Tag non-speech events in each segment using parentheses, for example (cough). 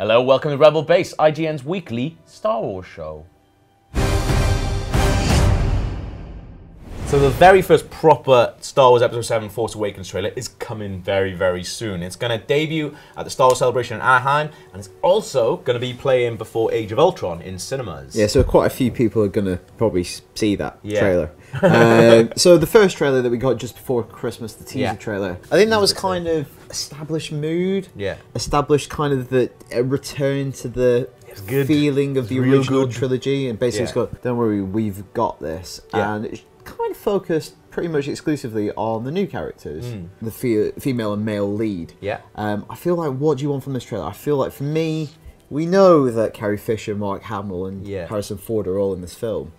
Hello, welcome to Rebel Base, IGN's weekly Star Wars show. So the very first proper Star Wars Episode 7 Force Awakens trailer is coming very, very soon. It's going to debut at the Star Wars Celebration in Anaheim, and it's also going to be playing before Age of Ultron in cinemas. Yeah, so quite a few people are gonna probably see that Yeah. trailer. (laughs) um, so the first trailer that we got just before Christmas, the teaser Yeah. trailer, I think that was kind of established mood. Yeah. Established kind of the a return to the good. feeling of the real original good. trilogy, and basically it's Yeah. got, don't worry, we've got this, Yeah. and it's kind of focused pretty much exclusively on the new characters, the fe- female and male lead. Yeah. Um, I feel like what do you want from this trailer? I feel like for me, we know that Carrie Fisher, Mark Hamill, and Yeah. Harrison Ford are all in this film.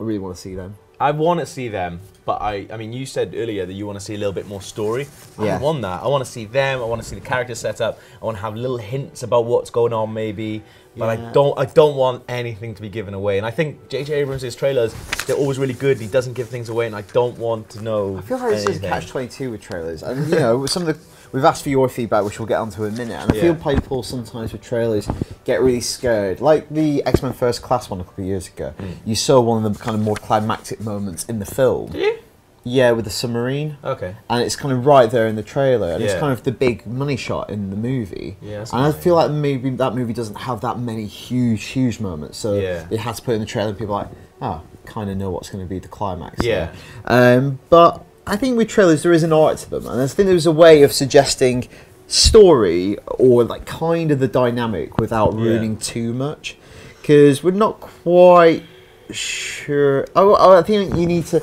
I really want to see them. I want to see them, but I, I mean, you said earlier that you want to see a little bit more story. I Yeah. don't want that. I want to see them. I want to see the character set up. I want to have little hints about what's going on, maybe. But I don't. I don't want anything to be given away. And I think J.J. Abrams' trailers, they're always really good. He doesn't give things away, and I don't want to know. I feel like this is a anything. catch twenty two with trailers, and you know some of the we've asked for your feedback, which we'll get onto in a minute. And I feel Yeah. people sometimes with trailers get really scared, like the X Men First Class one a couple of years ago. Hmm. You saw one of the kind of more climactic moments in the film. You? Yeah, with the submarine. Okay. and it's kind of right there in the trailer, and it's kind of the big money shot in the movie. Yeah, and I feel like maybe that movie doesn't have that many huge, huge moments, so Yeah. it has to put in the trailer. and People are like, oh, kind of know what's going to be the climax. Yeah. Um, but I think with trailers there is an art to them, and I think there's a way of suggesting story or like kind of the dynamic without Yeah. ruining too much, because we're not quite sure. Oh, oh, I think you need to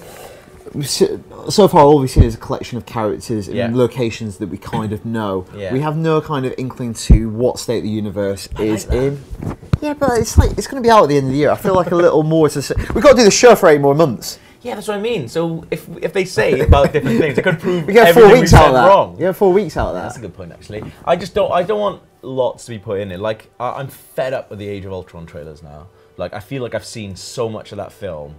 so far all we've seen is a collection of characters and Yeah. locations that we kind of know. Yeah. We have no kind of inkling to what state the universe is that. in. Yeah, but it's like it's going to be out at the end of the year. I feel like a little more to say. We've got to do the show for eight more months. Yeah, that's what I mean. So if if they say about different things, they could (laughs) prove We get four weeks out said of that. wrong. Get four weeks out of that. That's a good point, actually. I just don't. I don't want lots to be put in it. Like I, I'm fed up with the Age of Ultron trailers now. Like I feel like I've seen so much of that film,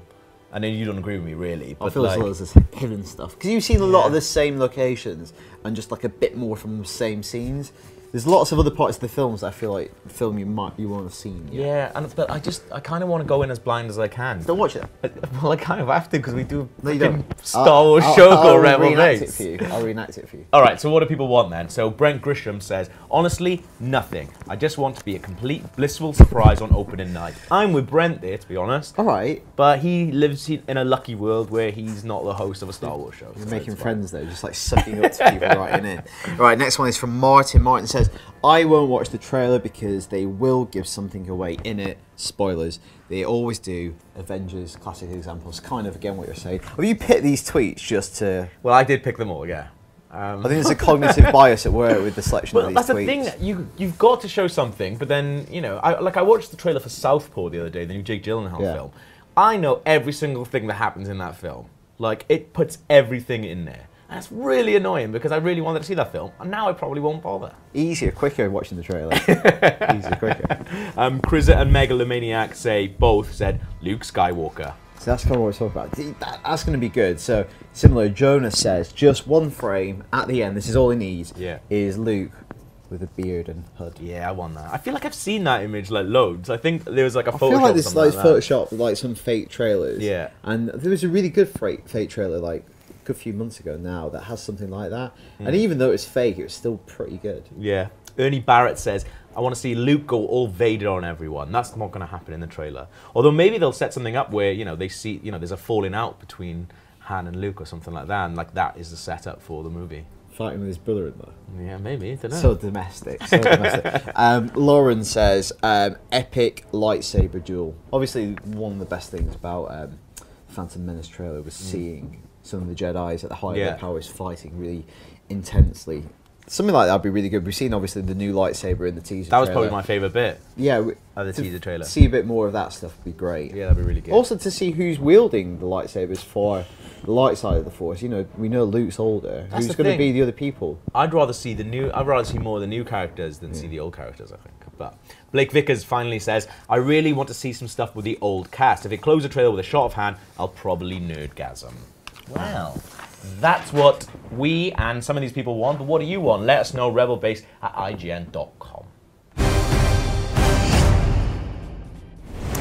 I know you don't agree with me, really. I But feel like, as though there's this hidden stuff because you've seen a lot of the same locations and just like a bit more from the same scenes. There's lots of other parts of the films that I feel like the film you might you won't have seen. Yet. yeah, and but I just I kind of want to go in as blind as I can. Don't watch it. (laughs) Well, I kind of have to because we do a No, you don't. Star Wars I'll- show I'll, I'll Rebel reenact Base. it for you. I'll reenact it for you. All right, so what do people want then? So Brent Grisham says, honestly, nothing. I just want to be a complete blissful surprise on opening night. I'm with Brent there, to be honest. All right. But he lives in a lucky world where he's not the host of a Star Wars show. You're so making it's fine. friends though, just like sucking up to people right in it. Right, next one is from Martin. Martin says, I won't watch the trailer because they will give something away in it. Spoilers. They always do. Avengers, classic examples. Kind of again what you're saying. Have you picked these tweets just to. Well, I did pick them all, yeah. Um, I think there's a (laughs) cognitive bias at work with the selection of these that's tweets. the thing. that You you've got to show something, but then you know, I, like I watched the trailer for Southpaw the other day, the new Jake Gyllenhaal Yeah. film. I know every single thing that happens in that film. Like it puts everything in there, and it's really annoying because I really wanted to see that film, and now I probably won't bother. Easier, quicker watching the trailer. (laughs) Easier, quicker. Um, Krizza and Megalomaniac say both said Luke Skywalker. So that's kind of what we're talking about. That's going to be good. So similar, Jonas says just one frame at the end. This is all he needs. Yeah. Is Luke with a beard and hood. Yeah, I want that. I feel like I've seen that image like loads. I think there was like a I photo. feel like this like like. Photoshop like some fake trailers. Yeah. And there was a really good fake fake trailer like good few months ago now that has something like that. Hmm. And even though it's fake, it was still pretty good. Yeah. Ernie Barrett says, I want to see Luke go all Vader on everyone. That's not going to happen in the trailer. Although maybe they'll set something up where, you know, they see, you know, there's a falling out between Han and Luke or something like that. And like that is the setup for the movie. Fighting with his brother in there. Yeah, maybe. don't know. So domestic. So domestic. (laughs) um, Lauren says um, epic lightsaber duel. Obviously, one of the best things about um, Phantom Menace trailer was seeing some of the Jedi's at the height of. Yeah. their powers fighting really intensely. Something like that would be really good. We've seen obviously the new lightsaber in the teaser. that was probably my favorite bit yeah we- of the teaser trailer. See a bit more of that stuff would be great. Yeah, that'd be really good. Also to see who's wielding the lightsabers for the light side of the force. You know, we know Luke's older. That's who's going to be the other people? I'd rather see the new. I'd rather see more of the new characters than see the old characters. I think. But Blake Vickers finally says, "I really want to see some stuff with the old cast. If they close a trailer with a shot of Han, I'll probably nerdgasm." Wow. That's what we and some of these people want, but what do you want? Let us know, rebelbase at ign.com.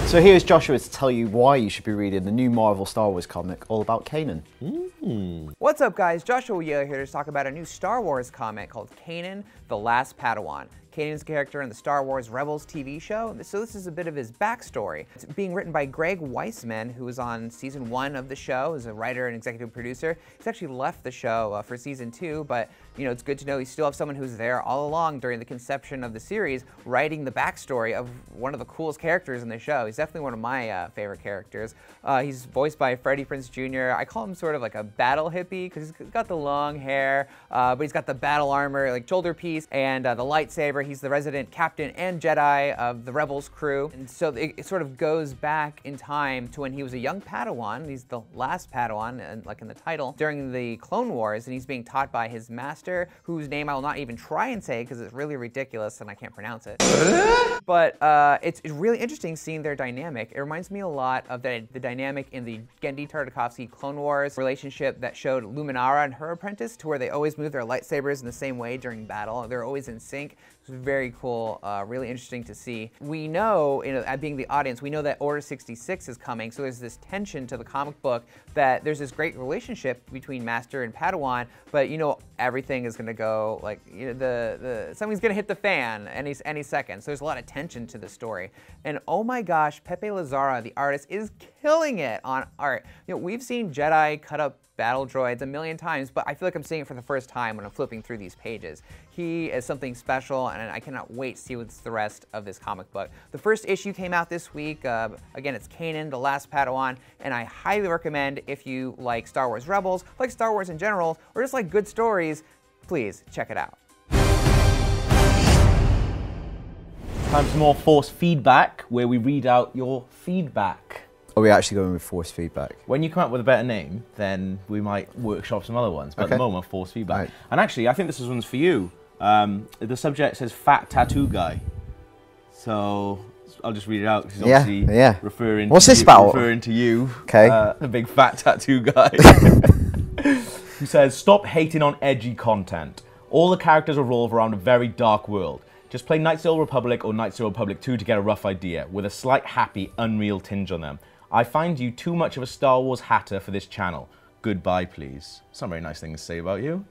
So here's Joshua to tell you why you should be reading the new Marvel Star Wars comic all about Kanan. Mm. What's up guys, Joshua Yehl here to talk about a new Star Wars comic called Kanan the Last Padawan. Kanan's character in the Star Wars Rebels TV show, so this is a bit of his backstory. It's being written by Greg Weisman, who was on season one of the show as a writer and executive producer. He's actually left the show uh, for season two, but you know it's good to know you still have someone who's there all along during the conception of the series, writing the backstory of one of the coolest characters in the show. He's definitely one of my uh, favorite characters. Uh, he's voiced by Freddie Prinze Jr. I call him sort of like a battle hippie because he's got the long hair, uh, but he's got the battle armor, like shoulder piece, and uh, the lightsaber. He's the resident captain and Jedi of the Rebels crew. And so it, it, sort of goes back in time to when he was a young Padawan. He's the last Padawan, and like in the title, during the Clone Wars, and he's being taught by his master, whose name I will not even try and say because it's really ridiculous and I can't pronounce it. (laughs) but uh, it's, it's really interesting seeing their dynamic. It reminds me a lot of the, the dynamic in the Genndy Tartakovsky Clone Wars relationship that showed Luminara and her apprentice, to where they always move their lightsabers in the same way during battle. They're always in sync. Very cool, uh, really interesting to see. We know, you know, being the audience, we know that Order 66 is coming, so there's this tension to the comic book that there's this great relationship between Master and Padawan, but you know, everything is gonna go like, you know, the, the something's gonna hit the fan any, any second. So there's a lot of tension to the story. And oh my gosh, Pepe Larraza, the artist, is killing it on art. You know, we've seen Jedi cut up battle droids a million times, but I feel like I'm seeing it for the first time when I'm flipping through these pages. He is something special, and I cannot wait to see what's the rest of this comic book. The first issue came out this week. Uh, again, it's Kanan, The Last Padawan, and I highly recommend if you like Star Wars Rebels, like Star Wars in general, or just like good stories, please check it out. Time for more force feedback, where we read out your feedback. Are we actually going with force feedback? When you come up with a better name, then we might workshop some other ones. But at the moment, force feedback. Right. And actually, I think this is one's for you. Um, the subject says fat tattoo guy. So I'll just read it out. 'cause he's Yeah, obviously yeah. Referring What's to this you, about? Referring to you. 'Kay. Uh, the big fat tattoo guy. (laughs) Who says, Stop hating on edgy content. All the characters revolve around a very dark world. Just play Knights of the Old Republic or Knights of the Old Republic 2 to get a rough idea, with a slight happy, unreal tinge on them. I find you too much of a Star Wars hatter for this channel. Goodbye, please. Some very nice things to say about you.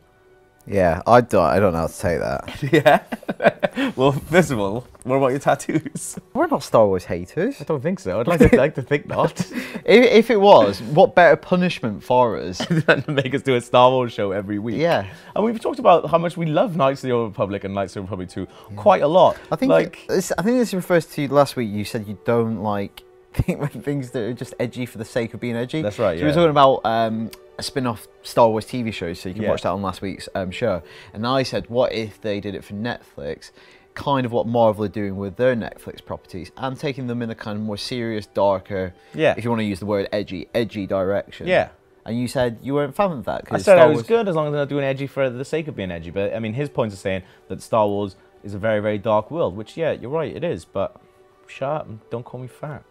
Yeah, I don't, I don't know how to take that. (laughs) Yeah. well, first of all, what about your tattoos? We're not Star Wars haters. I don't think so. I'd like to, like to think not. (laughs) If, if it was, what better punishment for us? (laughs) than to make us do a Star Wars show every week. Yeah. And we've talked about how much we love Knights of the Old Republic and Knights of the Republic 2 quite a lot. I think like I think this refers to last week. You said you don't like things that are just edgy for the sake of being edgy. That's right, So we were talking about um, a spin-off Star Wars TV show, so you can Yeah. watch that on last week's um, show. And I said, what if they did it for Netflix? Kind of what Marvel are doing with their Netflix properties, and taking them in a kind of more serious, darker, Yeah. if you want to use the word edgy, edgy direction. Yeah. And you said you weren't fan of that. I said Star I was Wars- good as long as they're not doing edgy for the sake of being edgy. But I mean, his point is saying that Star Wars is a very, very dark world, which, yeah, you're right, it is. But shut up and don't call me fat.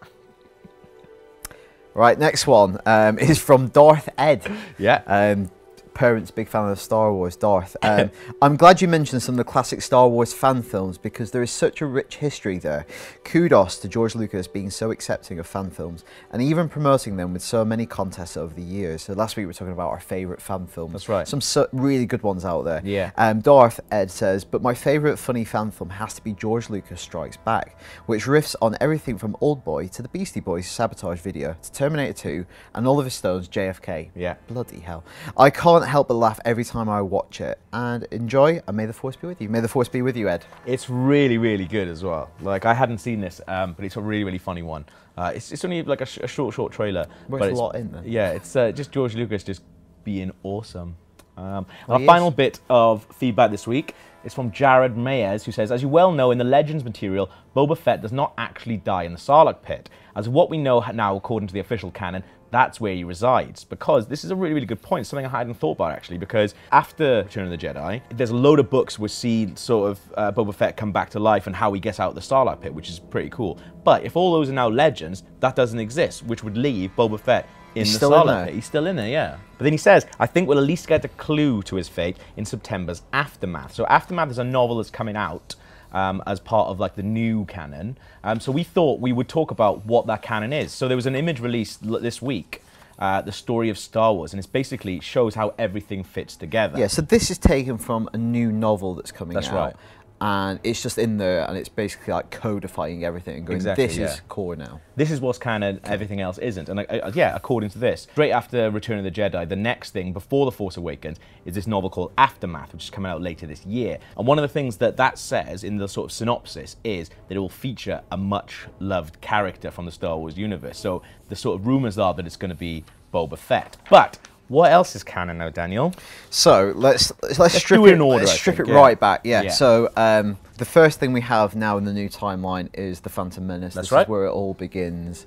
Right, next one um, is from Darth Ed. Yeah. Um, parents, big fan of Star Wars, Darth. (laughs) Um, I'm glad you mentioned some of the classic Star Wars fan films because there is such a rich history there. Kudos to George Lucas being so accepting of fan films and even promoting them with so many contests over the years. So last week we were talking about our favourite fan films. That's right. Some so, really good ones out there. Yeah. Um, Darth Ed says, but my favourite funny fan film has to be George Lucas Strikes Back, which riffs on everything from Old Boy to the Beastie Boys sabotage video to Terminator 2 and Oliver Stone's JFK. Yeah. Bloody hell. I can't help but laugh every time I watch it and enjoy, and may the force be with you. May the force be with you, Ed. It's really, really good as well. Like I hadn't seen this, um, but it's a really, really funny one. Uh, it's, it's only like a, sh- a short, short trailer. Well, but it's a lot in there. Yeah, it's uh, just George Lucas just being awesome. Um, Well, our final is. bit of feedback this week is from Jared Mayers, who says, "As you well know, in the Legends material, Boba Fett does not actually die in the Sarlacc pit. As what we know now, according to the official canon." That's where he resides. Because this is a really, really good point. Something I hadn't thought about actually. Because after Return of the Jedi, there's a load of books which see sort of uh, Boba Fett come back to life and how he gets out of the Sarlacc Pit, which is pretty cool. But if all those are now legends, that doesn't exist, which would leave Boba Fett in He's the still in Sarlacc there. Pit. He's still in there, yeah. But then he says, I think we'll at least get a clue to his fate in September's Aftermath. So Aftermath is a novel that's coming out. Um, as part of like the new canon. Um, so we thought we would talk about what that canon is. So there was an image released l- this week, uh, the story of Star Wars, and it's basically shows how everything fits together. Yeah, so this is taken from a new novel that's coming That's out. right. And it's just in there, and it's basically like codifying everything and going, Exactly, this yeah. is core now. This is what's canon, everything else isn't. And uh, yeah, according to this, straight after Return of the Jedi, the next thing before The Force Awakens is this novel called Aftermath, which is coming out later this year. And one of the things that that says in the sort of synopsis is that it will feature a much loved character from the Star Wars universe. So the sort of rumors are that it's going to be Boba Fett. But what else is canon now, Daniel? So let's let's, let's strip it in order, Let's strip think, it yeah. right back. Yeah. Yeah. So um, the first thing we have now in the new timeline is the Phantom Menace. That's this right. is where it all begins.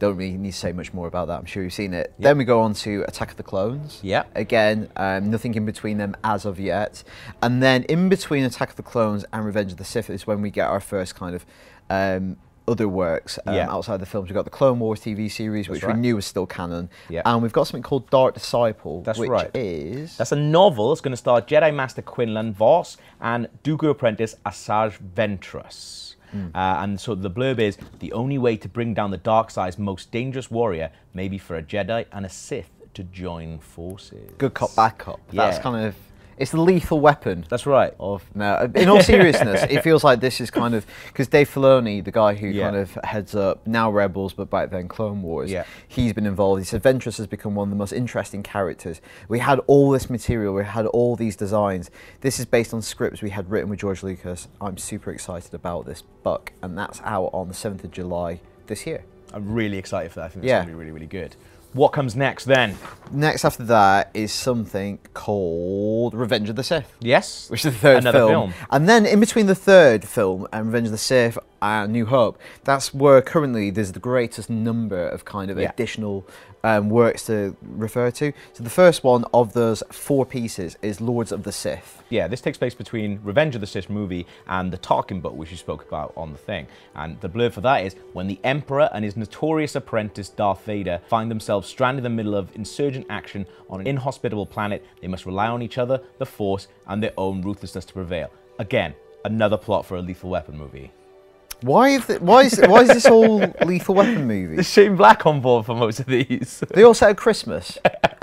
Don't really need to say much more about that. I'm sure you've seen it. Then we go on to Attack of the Clones. Yeah. Again, um, nothing in between them as of yet. And then in between Attack of the Clones and Revenge of the Sith is when we get our first kind of. Um, other works um, Yeah. outside the films. We've got the Clone Wars TV series, which right. we knew was still canon. Yeah. And we've got something called Dark Disciple, That's which right. is. That's a novel. It's going to star Jedi Master Quinlan Vos and Dooku apprentice Asajj Ventress. Hmm. Uh, and so the blurb is the only way to bring down the dark side's most dangerous warrior may be for a Jedi and a Sith to join forces. good cop, bad cop. That's kind of it's the lethal weapon. That's right. Of no, in all seriousness, it feels like this is kind of because Dave Filoni, the guy who Yeah. kind of heads up now Rebels, but back then Clone Wars, Yeah. he's been involved. He said Ventress has become one of the most interesting characters. We had all this material, we had all these designs. This is based on scripts we had written with George Lucas. I'm super excited about this book, and that's out on the seventh of July this year. I'm really excited for that. I think it's Yeah. going to be really, really good. What comes next then? Next after that is something called Revenge of the Sith. Yes? which is the third Another film. film. And then in between the third film and Revenge of the Sith and New Hope, that's where currently there's the greatest number of kind of Yeah. additional um, works to refer to. So the first one of those four pieces is Lords of the Sith. Yeah, this takes place between Revenge of the Sith movie and the Tarkin book, which you spoke about on the thing. And the blurb for that is when the Emperor and his notorious apprentice Darth Vader find themselves stranded in the middle of insurgent action on an inhospitable planet, they must rely on each other, the Force, and their own ruthlessness to prevail. Again, another plot for a Lethal Weapon movie. Why why is, why is this all Lethal Weapon movies? Shane Black on board for most of these. They all set at Christmas.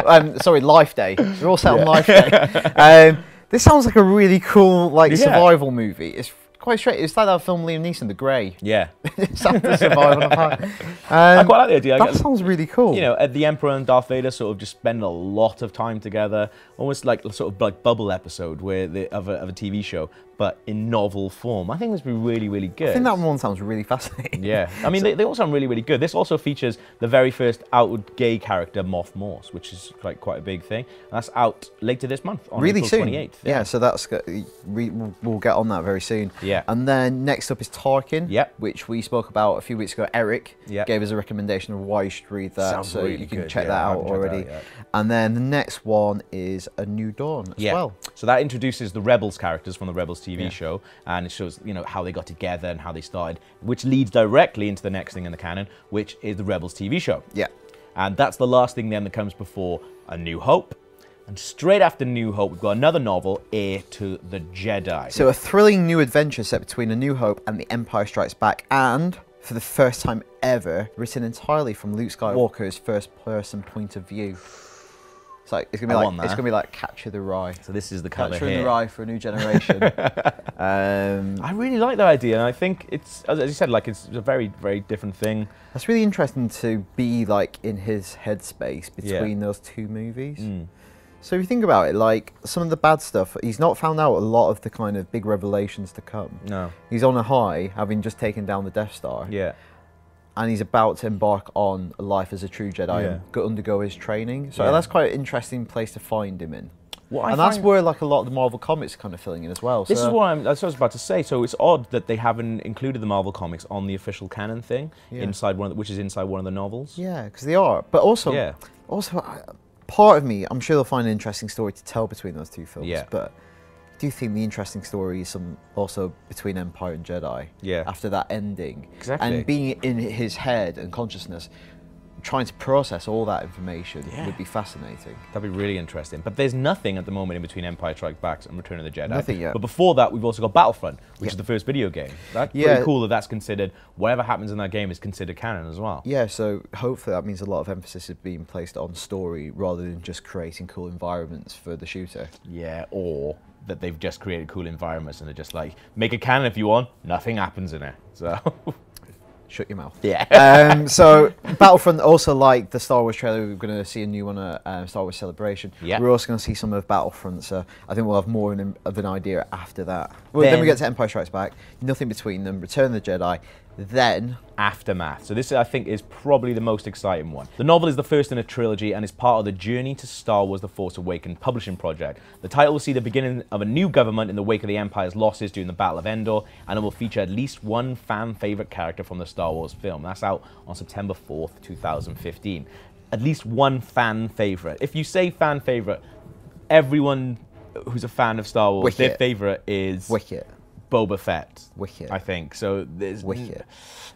um, sorry, Life Day. They're all set on Life Day. (laughs) Um, this sounds like a really cool like Yeah. survival movie. It's quite straight. It's like that film Liam Neeson, The Grey. yeah. (laughs) it's after survival planet. I Um, quite like the idea. I that sounds really cool. you know, the Emperor and Darth Vader sort of just spend a lot of time together, almost like a sort of like bubble episode where they, of, a, of a TV show, but in novel form. I think this would be really, really good. I think that one sounds really fascinating. Yeah, I mean, (laughs) they, they all sound really, really good. This also features the very first outward gay character, Moff Mors, which is like quite a big thing. And that's out later this month on really April soon. 28th. Yeah. so that's we, we'll- get on that very soon. Yeah. And then next up is Tarkin. Yep. Which we spoke about a few weeks ago. Eric Yep. gave us a recommendation of why you should read that, Sounds so really you can good, check yeah, that out haven't that already. out. And then the next one is A New Dawn as Yeah. well. So that introduces the Rebels characters from the Rebels TV Yeah. show, and it shows you know how they got together and how they started, which leads directly into the next thing in the canon, which is the Rebels TV show. Yeah. And that's the last thing then that comes before A New Hope. And straight after New Hope, we've got another novel, Heir to the Jedi. So a thrilling new adventure set between A New Hope and The Empire Strikes Back, and for the first time ever, written entirely from Luke Skywalker's first-person point of view. It's like it's gonna be I like it's gonna be like Catcher the Rye. So this is the Catcher here. the Rye for a new generation. (laughs) um, I really like that idea, and I think it's, as you said, like it's a very, very different thing. that's really interesting to be like in his headspace Yeah. between those two movies. Mm. So if you think about it, like some of the bad stuff, he's not found out a lot of the kind of big revelations to come. No. He's on a high, having just taken down the Death Star. Yeah. And he's about to embark on a life as a true Jedi Yeah. and go undergo his training. So Yeah. that's quite an interesting place to find him in. What and that's where like a lot of the Marvel comics are kind of filling in as well. This so, is what I'm. That's what I was about to say. So it's odd that they haven't included the Marvel comics on the official canon thing Yeah. inside one, of the, which is inside one of the novels. Yeah, because they are. But also, Yeah. also I- part of me, I'm sure they'll find an interesting story to tell between those two films. Yeah. But do think the interesting story is some also between Empire and Jedi. Yeah. After that ending. Exactly. And being in his head and consciousness, trying to process all that information Yeah. would be fascinating. That'd be really interesting. But there's nothing at the moment in between Empire Strikes Back and Return of the Jedi. Nothing yet. But before that, we've also got Battlefront, which Yeah. is the first video game. That's Yeah. pretty cool that that's considered. Whatever happens in that game is considered canon as well. Yeah, so hopefully that means a lot of emphasis is being placed on story rather than just creating cool environments for the shooter. Yeah, or that they've just created cool environments and they're just like, make a cannon if you want, nothing happens in it. So, (laughs) Shut your mouth. yeah. (laughs) um, so (laughs) Battlefront also like the Star Wars trailer. We're going to see a new one at um, Star Wars Celebration. Yeah. We're also going to see some of Battlefront. So I think we'll have more in- of an idea after that. Well, then, we get to Empire Strikes Back. Nothing between them. Return of the Jedi. Then Aftermath. So this, I think, is probably the most exciting one. The novel is the first in a trilogy and is part of the Journey to Star Wars: The Force Awakens publishing project. The title will see the beginning of a new government in the wake of the Empire's losses during the Battle of Endor, and it will feature at least one fan favorite character from the Star Wars film. That's out on September 4th, 2015. At least one fan favorite. If you say fan favorite, everyone who's a fan of Star Wars, their favorite is Wicket. Boba Fett. Wicket. I think so. There's Wicket.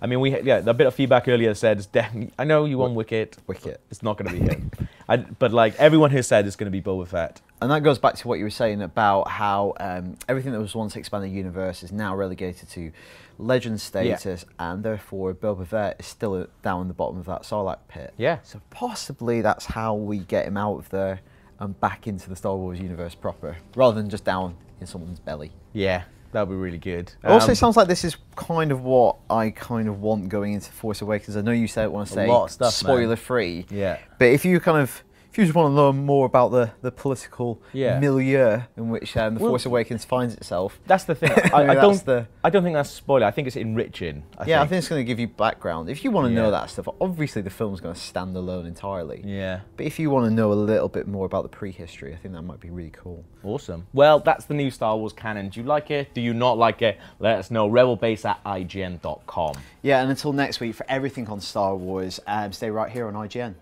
I mean, we had- yeah, a bit of feedback earlier said it's definitely. I know you want Wicket. Wicket. It's not going to be him. (laughs) I, but like everyone has said, it's going to be Boba Fett. And that goes back to what you were saying about how um, everything that was once expanded universe is now relegated to legend status, and therefore Boba Fett is still down the bottom of that Sarlacc pit. Yeah. So possibly that's how we get him out of there and back into the Star Wars universe proper, rather than just down in someone's belly. Yeah, that would be really good. also, Um, it sounds like this is kind of what I kind of want going into Force Awakens. I know you said want to say lot of stuff, man. spoiler free. Yeah. But if you kind of if you just want to learn more about the, the political Yeah. milieu in which um, the Well- Force Awakens finds itself, that's the thing. (laughs) I, I don't. the- I don't think that's spoiler. I think it's enriching. I yeah, I think. think it's going to give you background. If you want to know that stuff, obviously the film's going to stand alone entirely. Yeah. But if you want to know a little bit more about the prehistory, I think that might be really cool. Awesome. Well, that's the new Star Wars canon. Do you like it? Do you not like it? Let us know. Rebelbase at IGN.com. Yeah, and until next week for everything on Star Wars, um, stay right here on IGN.